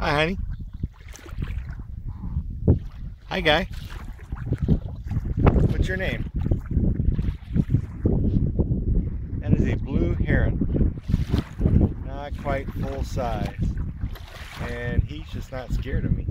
Hi, honey. Hi, guy. What's your name? That is a blue heron. Not quite full size. And he's just not scared of me.